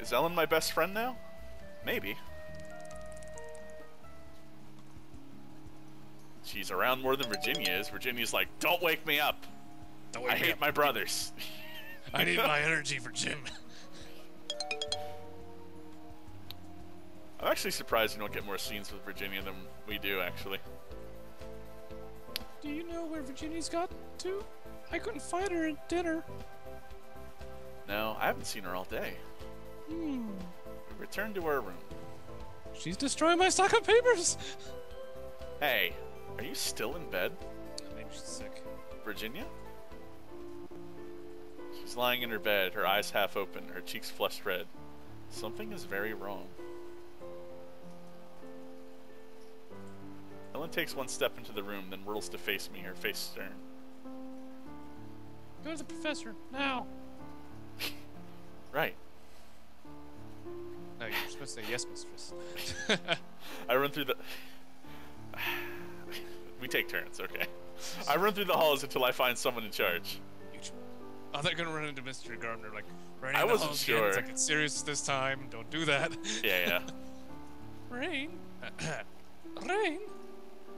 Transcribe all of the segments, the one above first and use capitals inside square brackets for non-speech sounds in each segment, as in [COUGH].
Is Ellen my best friend now? Maybe. She's around more than Virginia is. Virginia's like, don't wake me up. Don't wake I me hate up. my brothers. [LAUGHS] I need [LAUGHS] my energy for gym. I'm actually surprised we don't get more scenes with Virginia than we do, actually. Do you know where Virginia's got to? I couldn't find her at dinner. No, I haven't seen her all day. Hmm. Return to her room. She's destroying my stack of papers. Hey, are you still in bed, Maybe she's sick. Virginia? She's lying in her bed, her eyes half open, her cheeks flushed red. Something is very wrong. Ellen takes one step into the room, then whirls to face me, her face stern. Go to the professor now. [LAUGHS] Right. Supposed to say yes, mistress. [LAUGHS] I run through the. [SIGHS] we take turns, okay. I run through the halls until I find someone in charge. Oh, they're gonna run into Mr. Gardner like running I wasn't halls again. It's sure. like it's serious this time. Don't do that. [LAUGHS] Yeah, yeah. [LAUGHS] Rain, [CLEARS THROAT] Rain,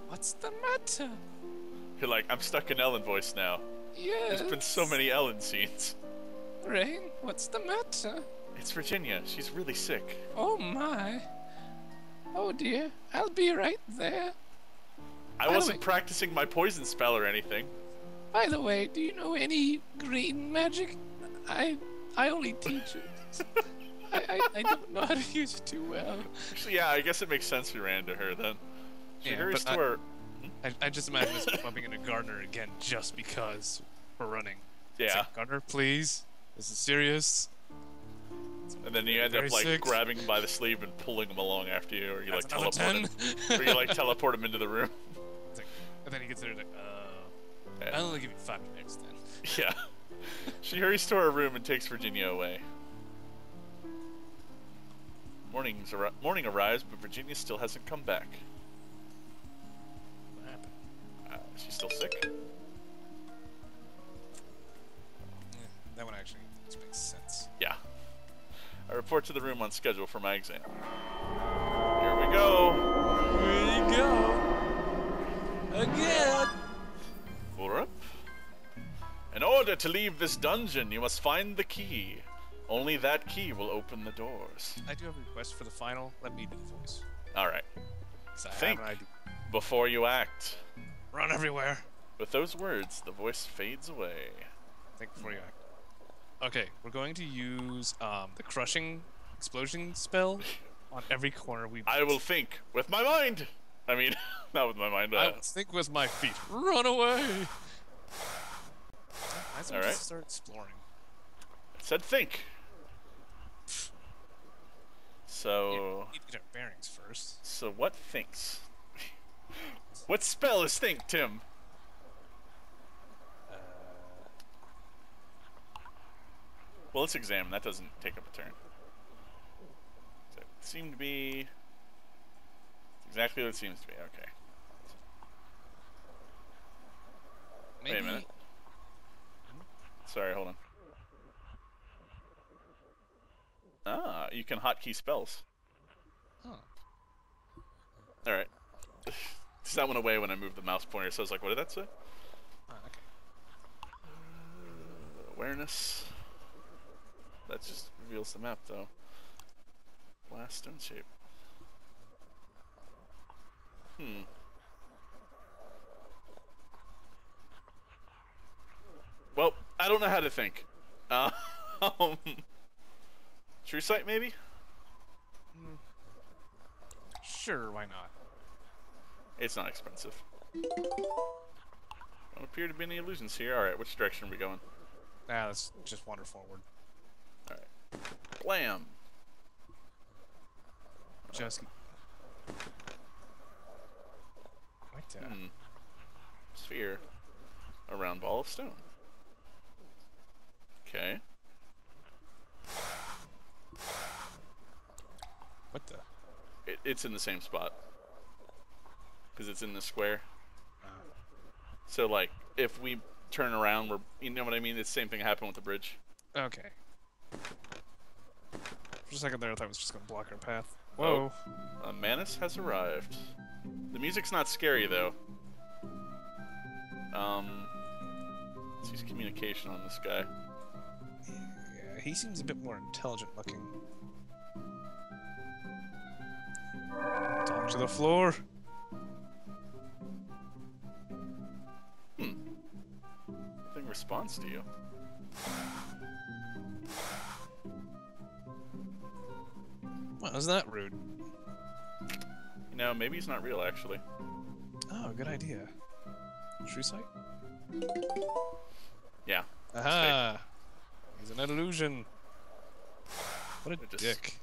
what's the matter? You're like, I'm stuck in Ellen voice now. Yes. There's been so many Ellen scenes. Rain, what's the matter? It's Virginia. She's really sick. Oh my. Oh dear, I'll be right there. I By wasn't way- practicing my poison spell or anything. By the way, do you know any green magic? I I only teach it. [LAUGHS] I, I, I don't know how to use it too well. Actually, yeah, I guess it makes sense we ran to her then. She Yeah, hurries to I- her. I, I just imagine us bumping into Gardner again just because we're running. Yeah, like, Gardner, please. This is serious. And then you end up like grabbing him by the sleeve and pulling him along after you, or you like That's another teleport 10. him, or you like [LAUGHS] teleport him into the room. Like- and then he gets there like, uh, Yeah. I'll only give you five minutes then. [LAUGHS] Yeah. She hurries to her room and takes Virginia away. Morning's arri- morning arrives, but Virginia still hasn't come back. What happened? Uh, she's still sick. Yeah, that one actually makes sense. I report to the room on schedule for my exam. Here we go. Here you go. Again. Whoop. In order to leave this dungeon, you must find the key. Only that key will open the doors. I do have a request for the final. Let me do the voice. All right. Think. have an idea. Before you act. Run everywhere. With those words, the voice fades away. Think before you act. Okay, we're going to use um, the crushing explosion spell on every corner we. I will think with my mind. I mean, [LAUGHS] not with my mind. I Uh, will think with my feet. Run away. Might as well Alright. start exploring. said think. So, We need to get our bearings first. so what thinks? [LAUGHS] what spell is think, Tim? Well, let's examine. That doesn't take up a turn. So it seemed to be exactly what it seems to be. Okay. maybe, Wait a minute. Sorry, hold on. Ah, you can hotkey spells. Huh. All right. [LAUGHS] Because that went away when I moved the mouse pointer, so I was like, what did that say? Ah, okay. Awareness. That just reveals the map, though. Blast stone shape. Hmm. Well, I don't know how to think. Uh, [LAUGHS] um, True sight, maybe? Sure, why not? It's not expensive. Don't appear to be any illusions here. Alright, which direction are we going? Ah, let's just wander forward. Blam! Just. What the? Hmm. Sphere. A round ball of stone. Okay. What the? It, it's in the same spot. Because it's in the square. Uh, So, like, if we turn around, we're. You know what I mean? It's the same thing happened with the bridge. okay. For a second there, I thought it was just gonna block our path. Whoa. Oh. Uh, Manus has arrived. The music's not scary though. Um, let's use communication on this guy. Yeah, he seems a bit more intelligent looking. Talk to the floor. Hmm. Nothing responds to you. Isn't that rude? You know, maybe he's not real actually. Oh, good idea. True sight? Yeah. Aha! He's an illusion. What a just- dick.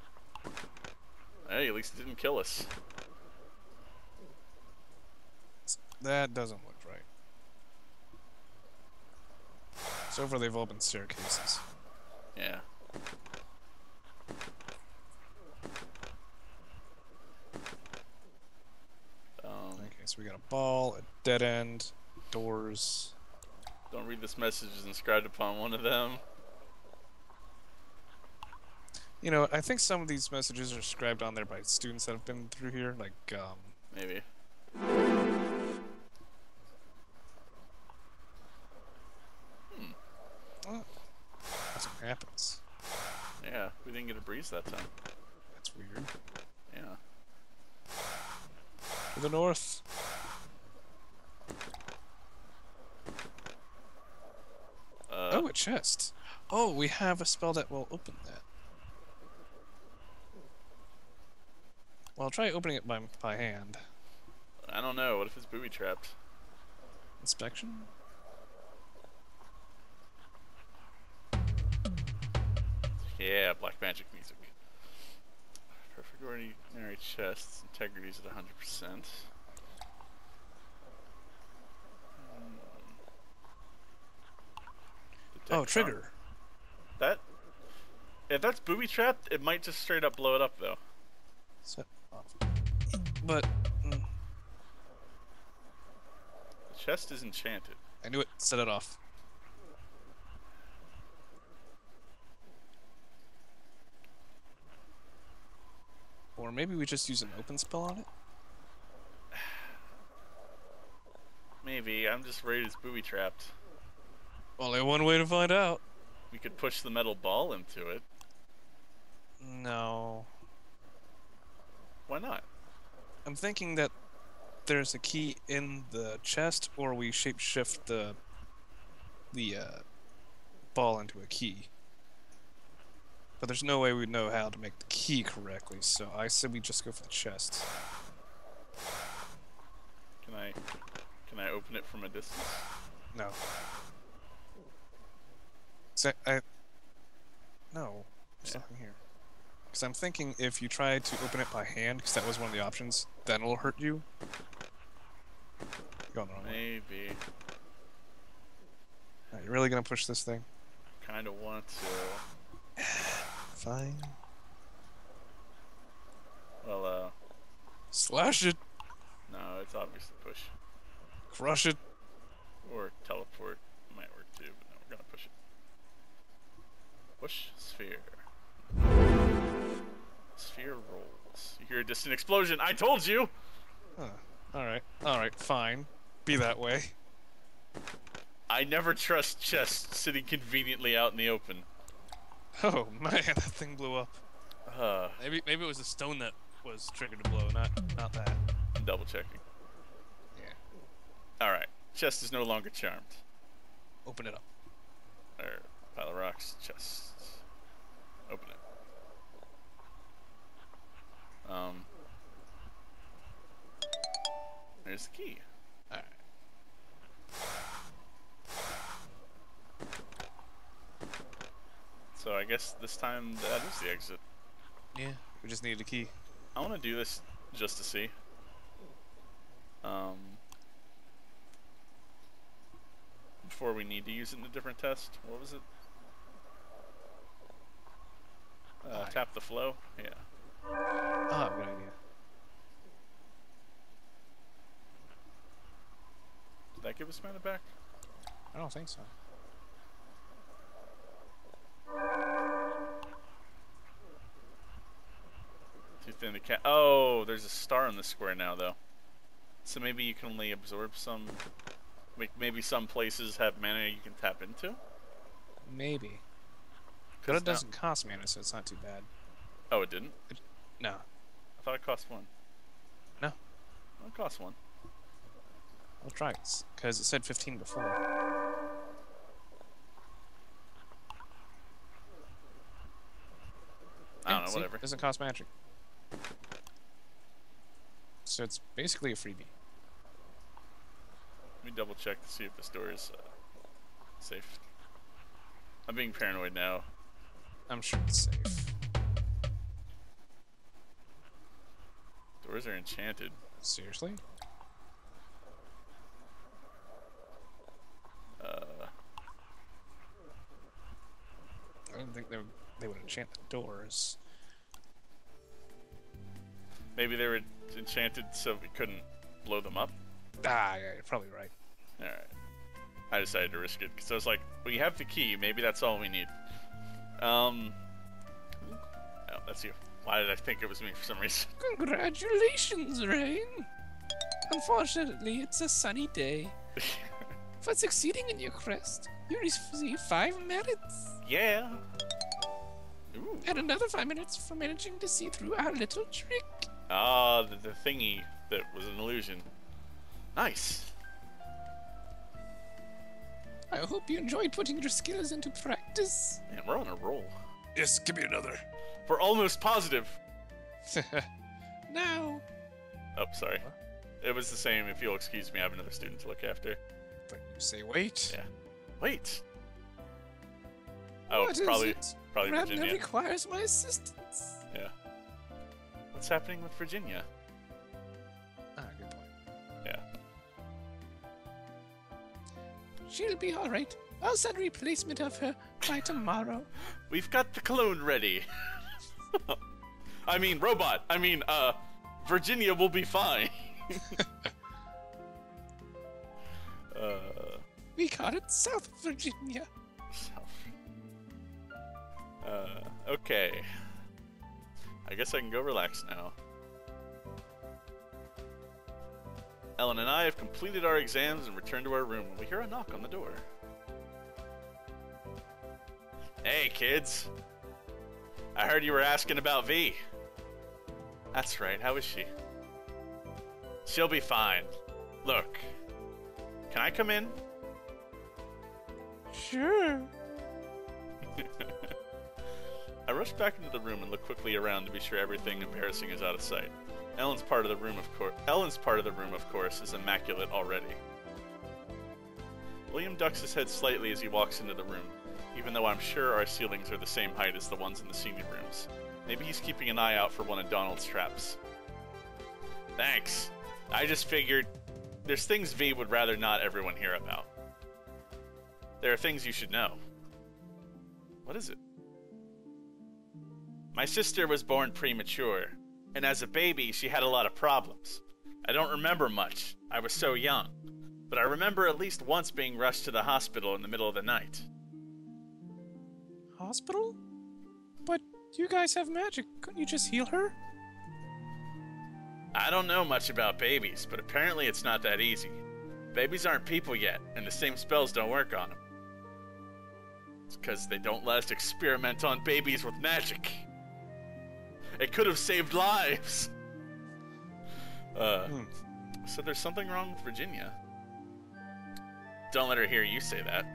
Hey, at least it didn't kill us. That doesn't look right. So far, they've all been staircases. Yeah. Um, Okay, so we got a ball, a dead end, doors. don't read this message is inscribed upon one of them. You know, I think some of these messages are scribed on there by students that have been through here, like, um, Maybe. that's what happens. Yeah, we didn't get a breeze that time. That's weird. To the north. Uh, oh, a chest. Oh, we have a spell that will open that. Well, try opening it by, by hand. I don't know. What if it's booby trapped? Inspection? Yeah, black magic music. Perfect ordinary chests. Integrity's at 100%. Oh, trigger. con- That. If that's booby trapped, it might just straight up blow it up though. Set off. But, mm, The chest is enchanted. I knew it. Set it off. Or maybe we just use an open spell on it? [SIGHS] Maybe. I'm just worried it's booby trapped. Only one way to find out. We could push the metal ball into it. No. Why not? I'm thinking that there's a key in the chest, or we shapeshift the the uh, ball into a key. But there's no way we'd know how to make the key correctly, so I said we just go for the chest. Can I can I open it from a distance? No. So I. No, there's Yeah. nothing here. Because I'm thinking if you try to open it by hand, because that was one of the options, then it'll hurt you. You're going the wrong way. Maybe. Are you really gonna push this thing? I Kind of want to. [SIGHS] [SIGHS] Fine. Well, uh, Slash it, no, it's obviously push crush it. or teleport might work too, but no, we're gonna push it. Push sphere. Sphere rolls. You hear a distant explosion. I told you. Huh. All right. All right. Fine. Be that way. I never trust chests sitting conveniently out in the open. [LAUGHS] Oh man, [LAUGHS] that thing blew up. Uh, Maybe maybe it was the stone that was triggered to blow, not not that. I'm double checking. Yeah. All right, chest is no longer charmed. Open it up. Or pile of rocks, chest. Open it. Um. There's the key. All right. So I guess this time that is the exit. Yeah. We just needed a key. I want to do this just to see. Um. Before we need to use it in a different test. What was it? Uh, tap the flow. Yeah. Ah, good idea. Did that give us mana back? I don't think so. Within the cat. Oh, there's a star on the square now, though. So maybe you can only absorb some. Maybe some places have mana you can tap into. Maybe. But it doesn't cost mana, so it's not too bad. Oh, it didn't. No. I thought it cost one. No. It cost one. I'll try it. Because it said 15 before. I don't Yeah, know. See? Whatever. Doesn't cost magic. So it's basically a freebie. Let me double check to see if this door is uh, safe. I'm being paranoid now. I'm sure it's safe. Doors are enchanted. Seriously? Uh, I don't think they would, they would enchant the doors. Maybe they were enchanted so we couldn't blow them up. Ah, yeah, you're probably right. All right. I decided to risk it because I was like, we have the key. Maybe that's all we need. Um. Oh, that's you. Why did I think it was me for some reason? [LAUGHS] Congratulations, Rain! Unfortunately, it's a sunny day. [LAUGHS] For succeeding in your quest, you receive five merits. yeah. Ooh. And another five minutes for managing to see through our little trick. Ah, the, the thingy that was an illusion. Nice. I hope you enjoyed putting your skills into practice. Man, we're on a roll. Yes, give me another. We're almost positive. [LAUGHS] now, Oh, sorry. It was the same. If you'll excuse me, I have another student to look after. but you say wait. Yeah. Wait. Oh, What it's is probably it? probably Ravna Virginia. requires my assistance. What's happening with Virginia? Ah, good point. Yeah. She'll be alright. I'll send a replacement of her by [LAUGHS] tomorrow. We've got the clone ready. [LAUGHS] I mean, robot. I mean, uh, Virginia will be fine. [LAUGHS] uh, We call it South Virginia. South. Uh, okay. I guess I can go relax now. Ellen and I have completed our exams and returned to our room when we hear a knock on the door. Hey, kids. I heard you were asking about V. That's right, how is she? She'll be fine. Look. Can I come in? Sure. [LAUGHS] I rush back into the room and look quickly around to be sure everything embarrassing is out of sight. Ellen's part of the room, of course. Ellen's part of the room, of course, is immaculate already. William ducks his head slightly as he walks into the room, even though I'm sure our ceilings are the same height as the ones in the senior rooms. Maybe he's keeping an eye out for one of Donald's traps. Thanks. I just figured there's things V would rather not everyone hear about. There are things you should know. What is it? My sister was born premature, and as a baby, she had a lot of problems. I don't remember much, I was so young, but I remember at least once being rushed to the hospital in the middle of the night. Hospital? But you guys have magic. Couldn't you just heal her? I don't know much about babies, but apparently it's not that easy. Babies aren't people yet, and the same spells don't work on them. It's because they don't let us experiment on babies with magic. It could have saved lives. Uh, Hmm. so there's something wrong with Virginia. Don't let her hear you say that.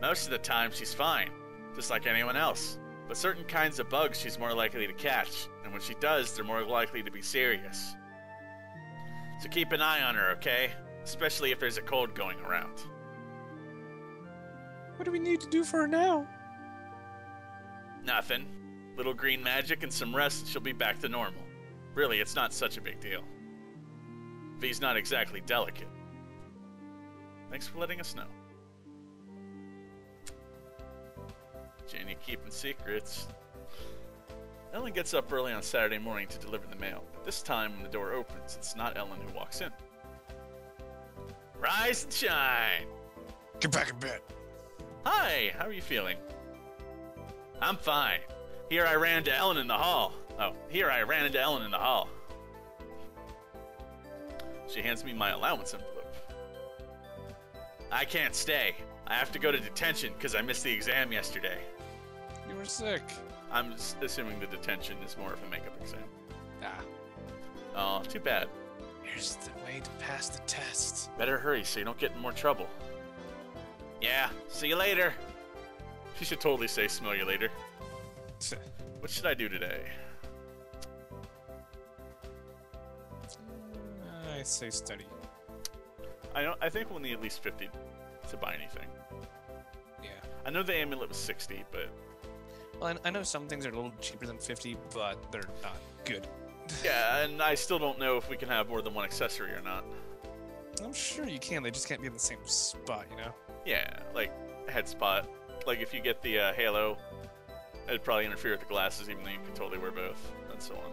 Most of the time, she's fine, just like anyone else. But certain kinds of bugs she's more likely to catch, and when she does, they're more likely to be serious. So keep an eye on her, okay? Especially if there's a cold going around. What do we need to do for her now? Nothing. Little green magic and some rest, and she'll be back to normal. Really, it's not such a big deal. V's not exactly delicate. Thanks for letting us know. Jenny keeping secrets. Ellen gets up early on Saturday morning to deliver the mail, but this time when the door opens, it's not Ellen who walks in. Rise and shine! Get back in bed. Hi, how are you feeling? I'm fine. Here I ran into Ellen in the hall. Oh, here I ran into Ellen in the hall. She hands me my allowance envelope. I can't stay. I have to go to detention because I missed the exam yesterday. You were sick. I'm assuming the detention is more of a makeup exam. Ah. Oh, too bad. Here's the way to pass the test. Better hurry so you don't get in more trouble. Yeah, see you later. She should totally say smell you later. What should I do today? I say study. I don't, I think we'll need at least 50 to buy anything. Yeah. I know the amulet was 60, but Well, I know some things are a little cheaper than 50, but they're not good. [LAUGHS] yeah, and I still don't know if we can have more than one accessory or not. I'm sure you can. They just can't be in the same spot, you know? Yeah, like head spot. Like if you get the uh, halo, it'd probably interfere with the glasses, even though you could totally wear both, and so on.